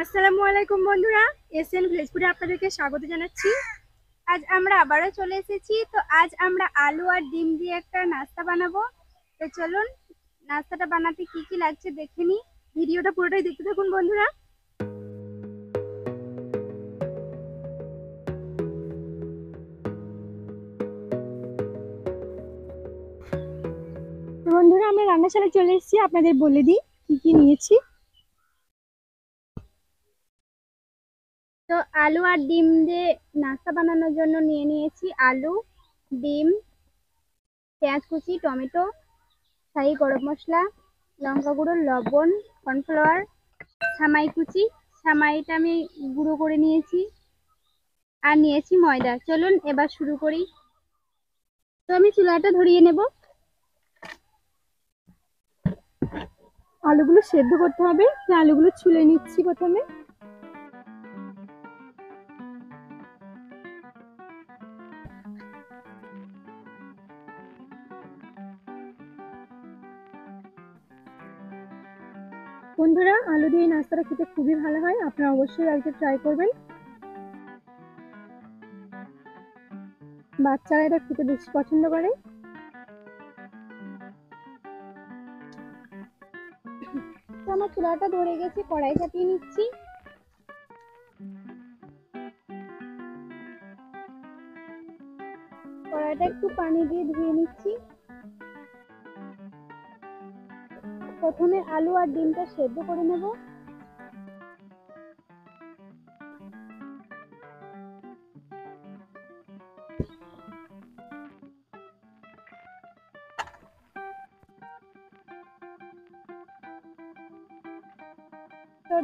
আসসালামু আলাইকুম বন্ধুরা এসএন ভিলেজপুরে আপনাদেরকে স্বাগত জানাচ্ছি। আজ আমরা আবারও চলে এসেছি, তো আজ আমরা আলু আর ডিম দিয়ে একটা নাস্তা বানাবো। তো চলুন, নাস্তাটা বানাতে কি কি লাগছে দেখে নিই। ভিডিওটা পুরোটাই দেখতে থাকুন বন্ধুরা। বন্ধুরা, আমরা রান্নাশালায় চলে এসেছি, আপনাদের বলে দিই কি কি নিয়েছি। তো আলু আর ডিম দিয়ে নাস্তা বানানোর জন্য নিয়ে নিয়েছি আলু, ডিম, পেঁয়াজ কুচি, টমেটো, শাহি গরম মশলা, লঙ্কা গুঁড়ো, লবণ, কর্নফ্লাওয়ার, সামাই কুচি। সামাইটা আমি গুঁড়ো করে নিয়েছি আর নিয়েছি ময়দা। চলুন এবার শুরু করি। তো আমি চুলাটা ধরিয়ে নেব। আলুগুলো সেদ্ধ করতে হবে। আলুগুলো ছুলে নিচ্ছি প্রথমে। বন্ধুরা, আলু দিয়ে নাস্তাটা খেতে খুবই ভালো হয়। আপনারা অবশ্যই আজকে ট্রাই করবেন। বাচ্চারা এটা খেতে বেশি পছন্দ করে। আমার চুলাটা ধরে গেছে, কড়াই চাপিয়ে নিচ্ছি। কড়াইটা একটু পানি দিয়ে ধুয়ে নিচ্ছি। প্রথমে আলু আর ডিমটা সেদ্ধ করে নেব।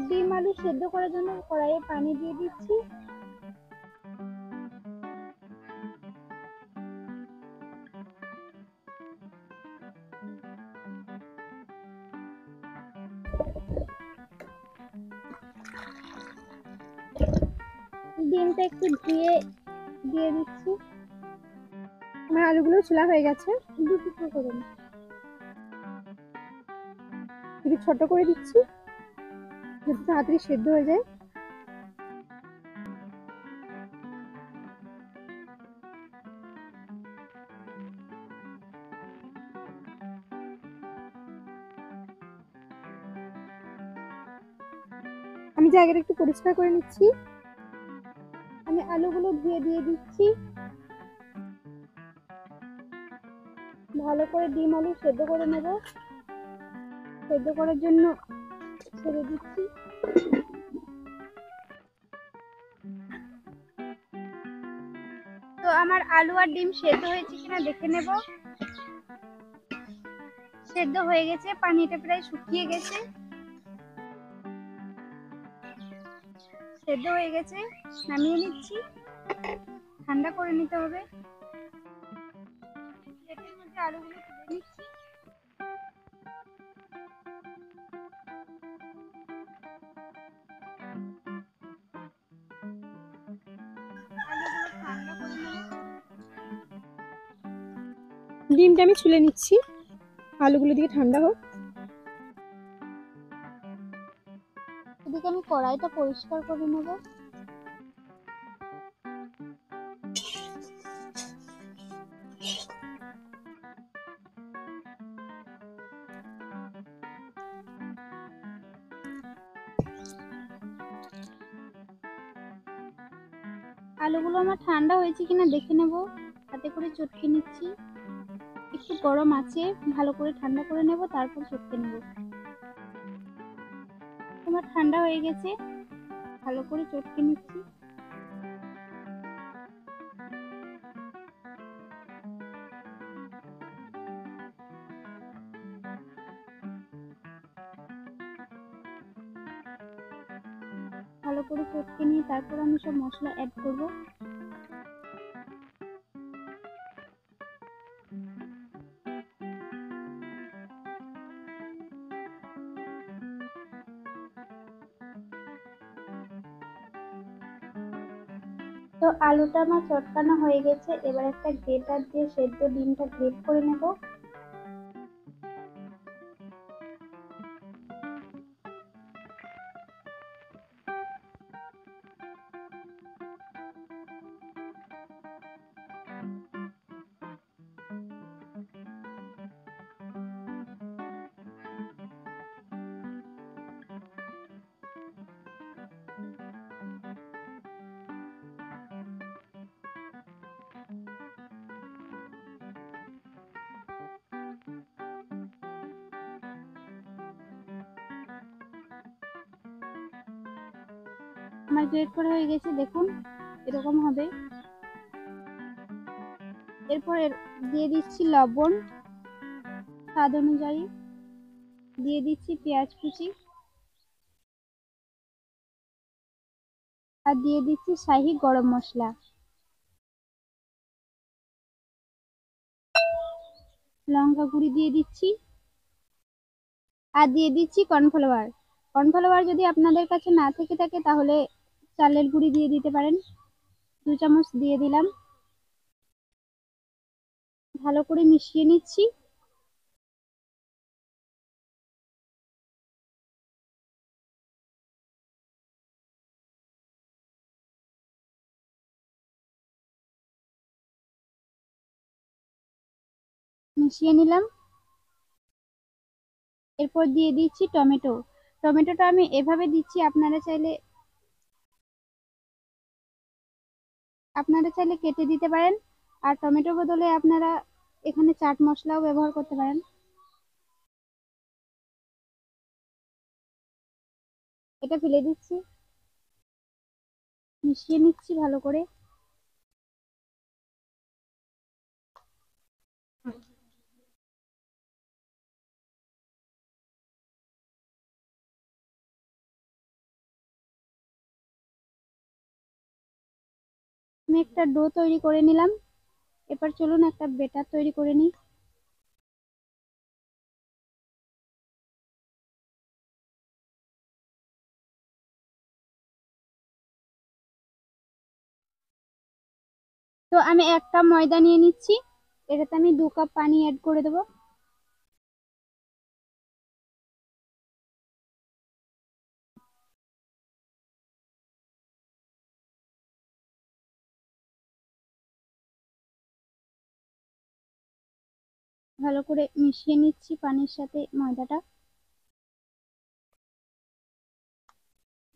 ডিম আলু সেদ্ধ করার জন্য কড়াইয়ে পানি দিয়ে দিচ্ছি। ডিমটা একটু ধুয়ে দিয়ে দিচ্ছি। আমার আলুগুলো ছোলা হয়ে গেছে। দু টুকরো করে একটু ছোট করে দিচ্ছি। যদি তাড়াতাড়ি সেদ্ধ হয়ে যায়। আমি জায়গাটা একটু পরিষ্কার করে নিচ্ছি। আমি আলুগুলো ধুয়ে দিয়ে দিচ্ছি। ভালো করে ডিম আলু সেদ্ধ করে নেব। সেদ্ধ করার জন্য ছেড়ে দিচ্ছি। তো আমার আলু আর ডিম সেদ্ধ হয়েছে কিনা দেখে নেব। সেদ্ধ হয়ে গেছে, পানিটা প্রায় শুকিয়ে গেছে। সেদ্ধ হয়ে গেছে, নামিয়ে নিচ্ছি। ঠান্ডা করে নিতে হবে। ডিমটা আমি ছুলে নিচ্ছি। আলুগুলো দিকে ঠান্ডা হোক। কড়াইটা পরিষ্কার করে নেব। আলুগুলো আমার ঠান্ডা হয়েছে কিনা দেখে নেব। হাতে করে চটকে নিচ্ছি। একটু গরম আছে, ভালো করে ঠান্ডা করে নেব, তারপর চটকে নেব। তোমার ঠান্ডা হয়ে গেছে। ভালো করে চটকে নিচ্ছি। ভালো করে চটকে নিয়ে তারপর আমি সব মশলা অ্যাড করব। আলুটা আমার চটকানো হয়ে গেছে এবার একটা গ্রেটার দিয়ে সেদ্ধ ডিমটা গ্রেট করে নেব। আমার গ্রেড করা হয়ে গেছে, দেখুন, এরকম হবে। এরপর দিয়ে দিচ্ছি লবণ, স্বাদ অনুযায়ী। দিয়ে দিচ্ছি পেঁয়াজ কুচি। আর দিয়ে দিচ্ছি শাহি গরম মশলা। লঙ্কা গুঁড়ি দিয়ে দিচ্ছি। আর দিয়ে দিচ্ছি কর্নফ্লাওয়ার। কর্নফ্লাওয়ার যদি আপনাদের কাছে না থেকে থাকে, তাহলে চালের গুঁড়ি দিয়ে দিতে পারেন। দু চামচ দিয়ে দিলাম। ভালো করে মিশিয়ে নিচ্ছি। মিশিয়ে নিলাম। এরপর দিয়ে দিচ্ছি টমেটো। টমেটোটা আমি এভাবে দিচ্ছি, আপনারা চাইলে আপনারা চাইলে কেটে দিতে পারেন। আর টমেটোর বদলে আপনারা এখানে চাট মশলাও ব্যবহার করতে পারেন। এটা ফেলে দিচ্ছি। মিশিয়ে নিচ্ছি ভালো করে। আমি একটা ডো তৈরি করে নিলাম। এবার চলুন একটা বেটার তৈরি করে নিই। তো আমি এক কাপ ময়দা নিয়ে নিচ্ছি। এটাতে আমি দু কাপ পানি অ্যাড করে দেবো। ভালো করে মিশিয়ে নিচ্ছি পানির সাথে ময়দাটা।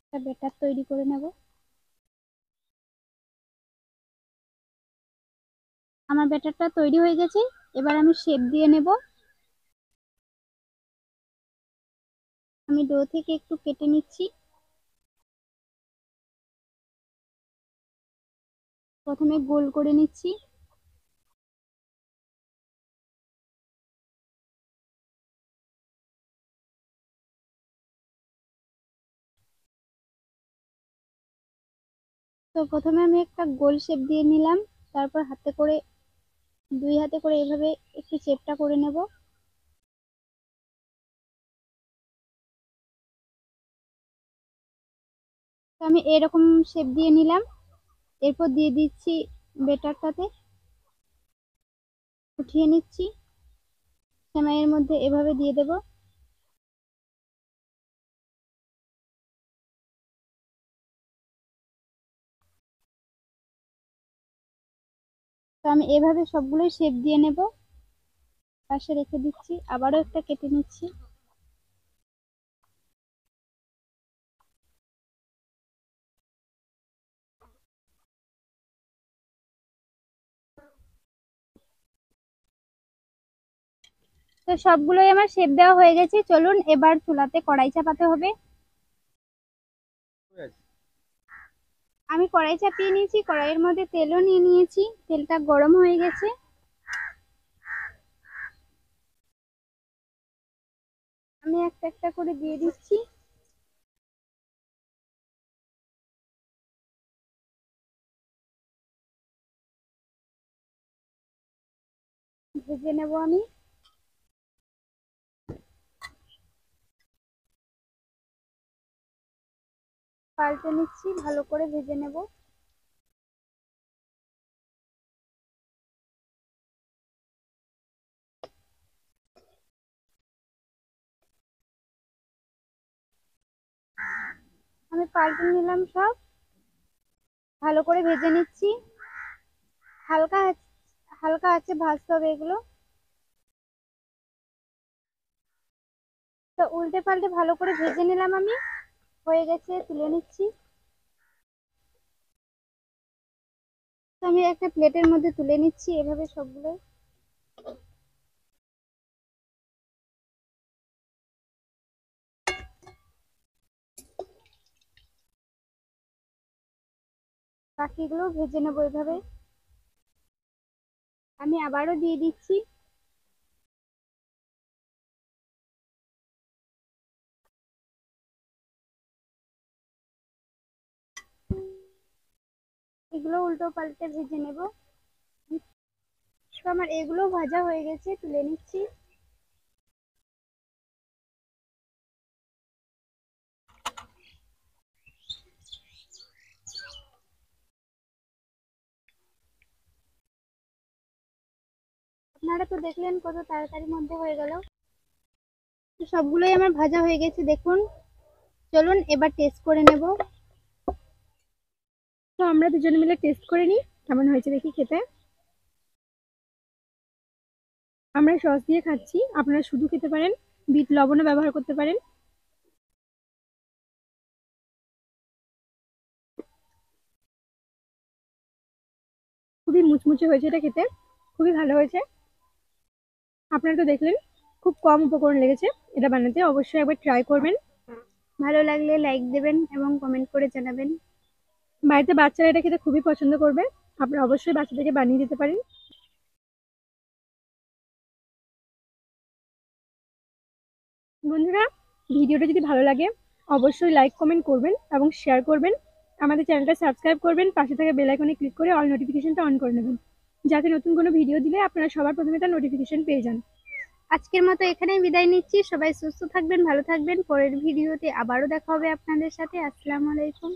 একটা বেটার তৈরি করে নেব। আমার ব্যাটারটা তৈরি হয়ে গেছে, এবার আমি শেপ দিয়ে নেব। আমি ডো থেকে একটু কেটে নিচ্ছি। প্রথমে গোল করে নিচ্ছি। তো প্রথমে আমি একটা গোল শেপ দিয়ে নিলাম, তারপর হাতে করে, দুই হাতে করে এভাবে একটু শেপটা করে নেব। আমি এরকম শেপ দিয়ে নিলাম, এরপর দিয়ে দিচ্ছি বেটারটাতে উঠিয়ে নিচ্ছি, সেমাইয়ের মধ্যে এভাবে দিয়ে দেব। আমি এভাবে সবগুলোই শেপ দিয়ে নেব। পাশে রেখে দিচ্ছি, আবারও একটা কেটে নিচ্ছি। তো সবগুলোই আমার শেপ দেওয়া হয়ে গেছে। চলুন এবার চুলাতে কড়াই চাপাতে হবে। আমি কড়াই চাপিয়ে নিয়েছি, কড়াইয়ের মধ্যে তেলও নিয়ে নিয়েছি, তেলটা গরম হয়ে গেছে। আমি একটা একটা করে দিয়ে দিচ্ছি। ভেজে নেব আমি। পাল্টে নিচ্ছি, ভালো করে ভেজে নেব। আমি পাল্টে নিলাম সব। ভালো করে ভেজে নিচ্ছি। হালকা হালকা আছে ভাজতে হবে এগুলো। তো উল্টে পাল্টে ভালো করে ভেজে নিলাম আমি। হয়ে গেছে, তুলে নিচ্ছি। তো আমি একটা প্লেটের মধ্যে তুলে নিচ্ছি, এভাবে সবগুলো। বাকিগুলো ভেজে নেব এভাবে। আমি আবারও দিয়ে দিচ্ছি। এগুলো উল্টো পাল্টে ভেজে নেব। আমার এগুলো ভাজা হয়ে গেছে, তুলে নিচ্ছি। আপনারা তো দেখলেন কত তাড়াতাড়ির মধ্যে হয়ে গেল। সবগুলোই আমার ভাজা হয়ে গেছে, দেখুন। চলুন এবার টেস্ট করে নেব। তো আমরা দুজন মিলে টেস্ট করে নিই, কেমন হয়েছে দেখি খেতে। আমরা সস দিয়ে খাচ্ছি, আপনারা শুধু খেতে পারেন, বিট লবণও ব্যবহার করতে পারেন। খুবই মুচমুচে হয়েছে এটা খেতে, খুবই ভালো হয়েছে। আপনারা তো দেখলেন, খুব কম উপকরণ লেগেছে, এটা বানাতে অবশ্যই একবার ট্রাই করবেন। ভালো লাগলে লাইক দেবেন এবং কমেন্ট করে জানাবেন। বাড়িতে বাচ্চারা এটা খেতে খুবই পছন্দ করবে। আপনারা অবশ্যই বাচ্চাদেরকে বানিয়ে দিতে পারেন। বন্ধুরা, ভিডিওটা যদি ভালো লাগে, অবশ্যই লাইক কমেন্ট করবেন এবং শেয়ার করবেন। আমাদের চ্যানেলটা সাবস্ক্রাইব করবেন, পাশে থাকা বেল আইকনে ক্লিক করে অল নোটিফিকেশনটা অন করে নেবেন। যাতে নতুন কোনো ভিডিও দিলে আপনারা সবার প্রথমে তার নোটিফিকেশন পেয়ে যান। আজকের মতো এখানেই বিদায় নিচ্ছি। সবাই সুস্থ থাকবেন, ভালো থাকবেন। পরের ভিডিওতে আবারও দেখা হবে আপনাদের সাথে। আসসালামু আলাইকুম।